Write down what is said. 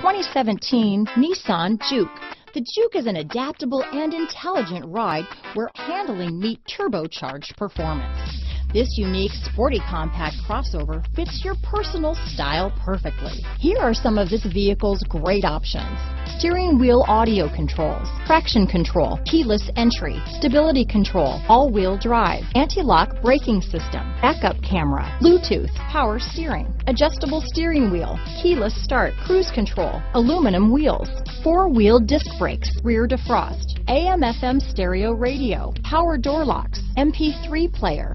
2017 Nissan Juke. The Juke is an adaptable and intelligent ride where handling meet turbocharged performance. This unique, sporty compact crossover fits your personal style perfectly. Here are some of this vehicle's great options. Steering wheel audio controls, traction control, keyless entry, stability control, all-wheel drive, anti-lock braking system, backup camera, Bluetooth, power steering, adjustable steering wheel, keyless start, cruise control, aluminum wheels, four-wheel disc brakes, rear defrost, AM FM stereo radio, power door locks, MP3 player,